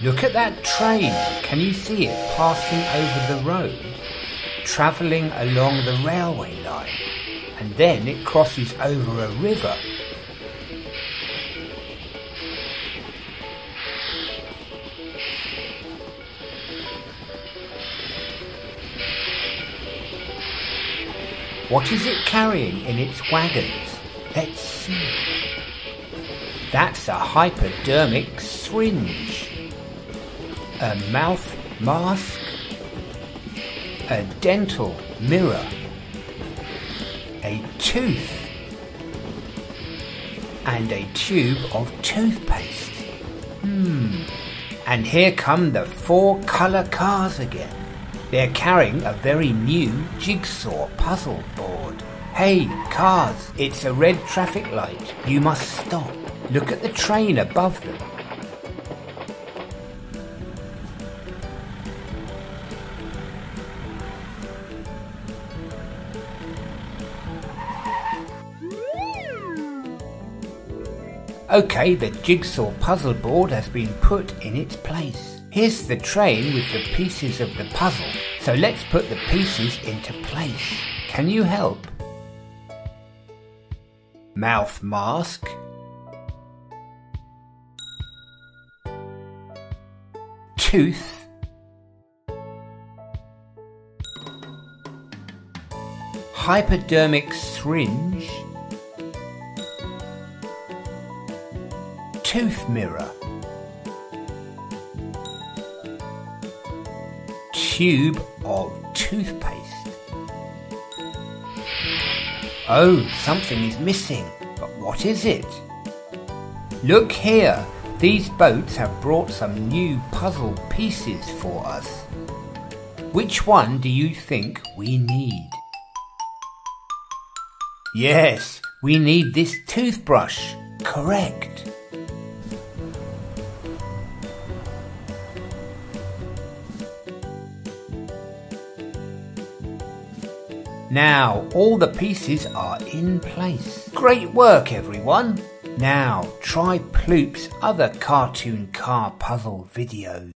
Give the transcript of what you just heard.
Look at that train. Can you see it passing over the road? Travelling along the railway line. And then it crosses over a river. What is it carrying in its wagons? Let's see. That's a hypodermic syringe. A mouth mask. A dental mirror. A tooth. And a tube of toothpaste. Hmm. And here come the four colour cars again. They're carrying a very new jigsaw puzzle board. Hey, cars, it's a red traffic light. You must stop. Look at the train above them. Okay, the jigsaw puzzle board has been put in its place. Here's the train with the pieces of the puzzle. So let's put the pieces into place. Can you help? Mouth mask. Tooth. Hypodermic syringe. Tooth mirror. Tube of toothpaste. Oh, something is missing. But what is it? Look here. These boats have brought some new puzzle pieces for us. Which one do you think we need? Yes, we need this toothbrush. Correct. Now, all the pieces are in place. Great work, everyone. Now, try Ploop's other cartoon car puzzle videos.